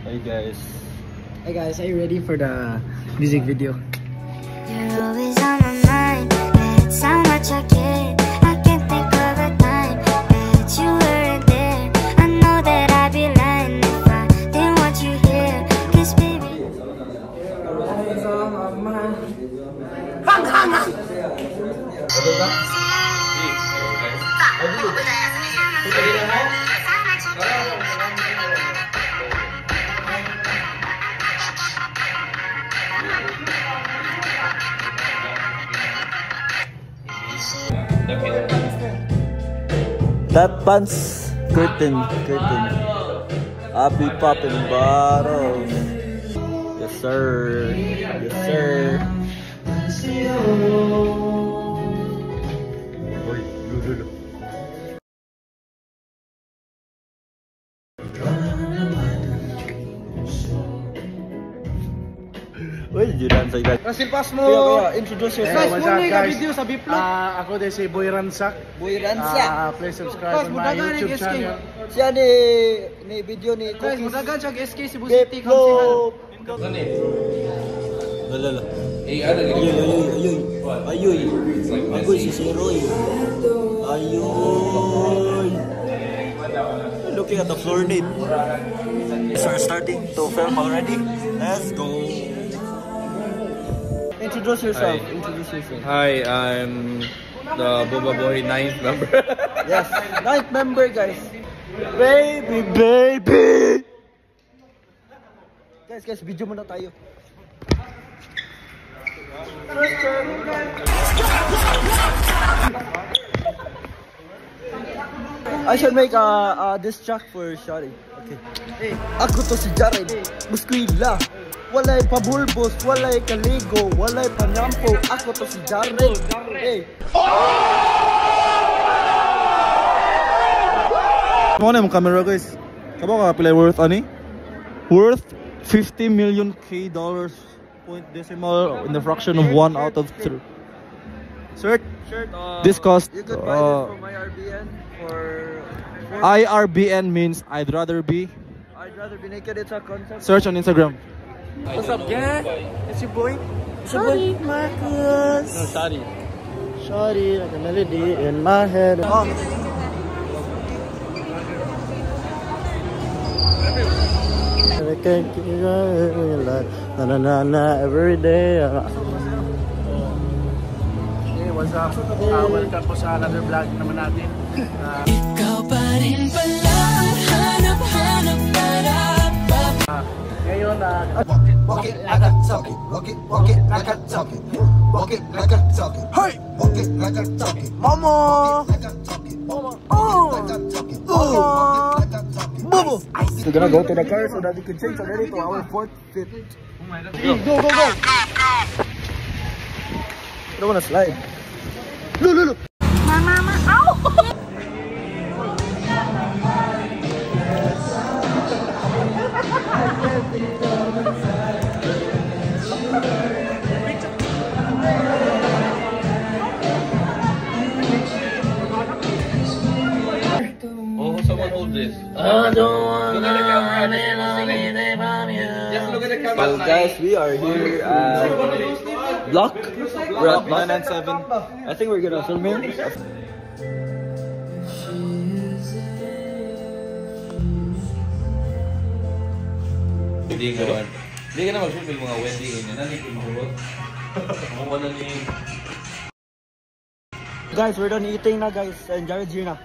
Hey guys. Hey guys, are you ready for the music video? That pants curtain, curtain. Happy popping bottles. Yes sir. Yes sir. Judan sa guys. Rasil Pass mo! Kaya, kaya, introduce Guys, yourself. muna yung video sa Biplo. Ah, ako din si Boy Ransak. Boy Ah, please subscribe Guys, on my YouTube channel. Siya ni, ni video ni Guys, Cookies. mudagan siya SK Cebu City. Beplo. Kamsihan. Lala. Eh, ano Ayoy, ayoy, ayoy. Ayoy. Agoy si Siroy. Ayoy. Looking at the floor need. Start starting to film already. Let's go. Introduce yourself. Introduce yourself. Hi, I'm the Bubba Boy ninth member. Yes, ninth member guys. Baby, baby. Guys, guys, video muna tayo. I should make a, a diss track for Shari. Okay. Hey, ako to si Jared. Muskwila. Walay pabulbos, walay kaligo, walay panyampo. Ako to si Jared. Hey. Ano na yung camera guys? Kabo ka pila worth ani? Worth 50 million K dollars point decimal in the fraction of 1 out of 3. Sir, this cost You could buy uh, this from IRBN for. IRBN means I'd rather be. I'd rather be naked. It's a concept. Search on Instagram. What's up, gang? It's your boy. Sorry, Marcus. No, Sorry. Sorry, like a melody in my head. Oh. I can't keep you alive. Na na na na every day. Hey, what's up? Uh, welcome po sa another vlog naman natin. Uh, uh, ngayon, uh, Walk it like a talk it. Walk it, walk it like a talk it. Walk it like a talk it. Hey! Walk it like a talk it. Mama! Like it. Oh! Like a talk it. Oh! Like a talk oh! it. Mama! Oh! We're gonna go to the car so that we can change already to our fourth fit. Go, go, go, go! I don't wanna slide. Look, look, look! Mama, ow! Well, guys, we are here at Bloq. We're at Bloq 997. I think we're gonna film here. Ka na mag-shoot mga wedding. Yan, nanik yung hulot. Mukha na ni... Guys, we're done eating na, guys. And Jared's here na.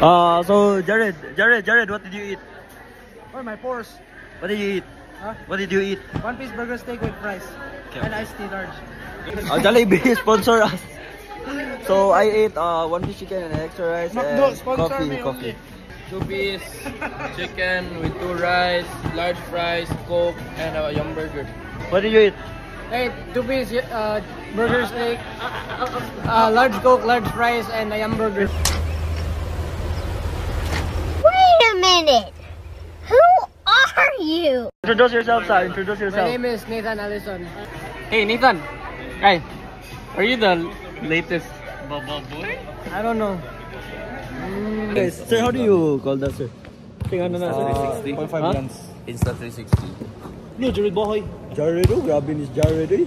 Uh, so Jared, Jared, Jared, what did you eat? Or my pores. What did you eat? Huh? What did you eat? One piece burger steak with fries. Okay. And iced tea large. Uh, Jollibee sponsor us. So I ate uh, one piece chicken and extra rice McDo, and sponsor coffee, me coffee. Two piece chicken with two rice, large fries, coke, and a yum burger. What did you eat? Hey, two piece uh, burger steak, uh, large coke, large fries, and a hamburger. Wait a minute! Who are you? Introduce yourself, sir. Introduce yourself. My name is Nathan Allison. Hey, Nathan. Hey, are you the latest Bubba boy? I don't know. Mm, Guys, sir, how do you call that, sir? Tingnan na na. Insta 360. 0.5 grams. Insta 360. No, Jared Bohoy. Jared, oh, grabe ni Jared eh.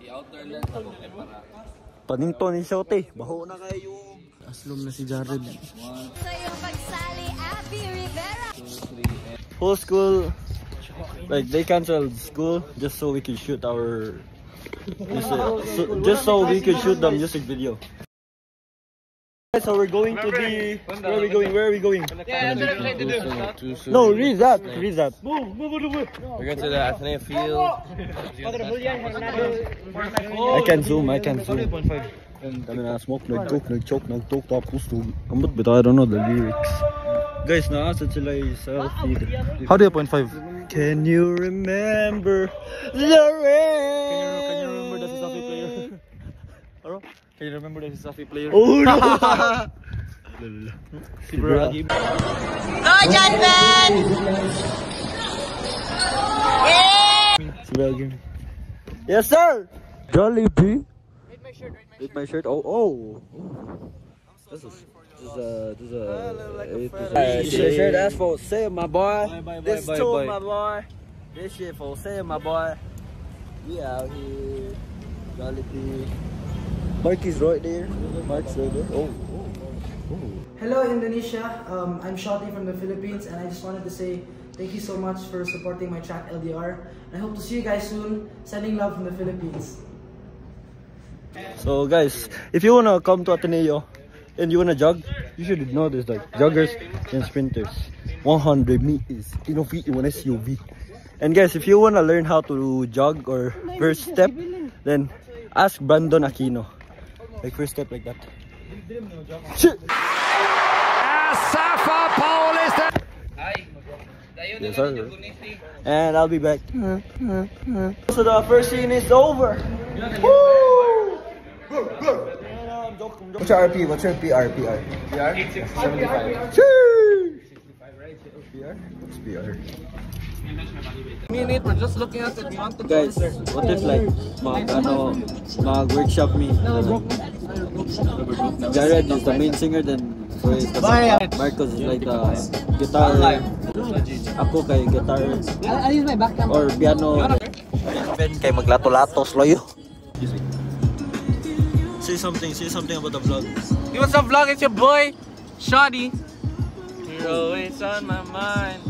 Basketball, basketball Ang sarap-sarap mag-basketball Paningto ni Shote. Baho na kayo. Aslom na si Jared. Sa iyong pagsali, Abby Rivera Whole school, like they canceled school just so we could shoot our, music, so, just so we could shoot the music video. So we're going to the, where are we going, where are we going? No, read that, read that. We're going to the Ateneo Field. I can zoom, I can zoom. Kami na smoke, nag-coke, nag-choke, nag-talk, tapos tug. Ambot, but I don't know the lyrics. Guys, naasa sila yung selfie. How do you five? Can you remember the rain? Can you remember the Safi player? Aro? Can you remember the Safi player? Oh no! Si Bragi. Si Belgium. Yes, sir! Jollibee? Read my shirt. read my shirt. Oh, oh. This is, this is a, this is a, this is a shirt. That's for sale, my boy. Bye, bye, this bye, too, bye. my boy. This shit for sale, my boy. We out here. Jollibee. Mark is right there. Mark's right there. Oh. Hello Indonesia, um, I'm Shoti from the Philippines and I just wanted to say thank you so much for supporting my track LDR. I hope to see you guys soon. Sending love from the Philippines. So guys, if you wanna come to Ateneo and you wanna jog, you should know this like joggers and sprinters. 100 meters, you know, feet in one SUV. And guys, if you wanna learn how to jog or first step, then ask Brandon Aquino. Like first step like that. Shit. Yes, sir. And I'll be back. So the first scene is over. Woo! What's your RP? What's your PR? PR? PR? 75. PR? What's PR? Minute, we're just looking at it. Want to Guys, what if like mag ano mag-workshop me? Jared is the main singer then so is the Marcos is like the guitar. Ako kay guitar or piano. Ben kay maglato-latos loyo. Say something, say something about the vlog. Hey, what's up, vlog? It's your boy, Shoddy. You're always on my mind.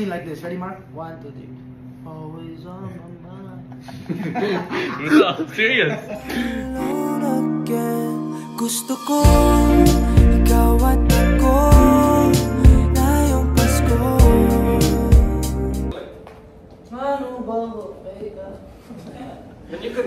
after we'll have a scene like this. Ready, Mark? One, two, three. Always on my mind. Serious? again Gusto kong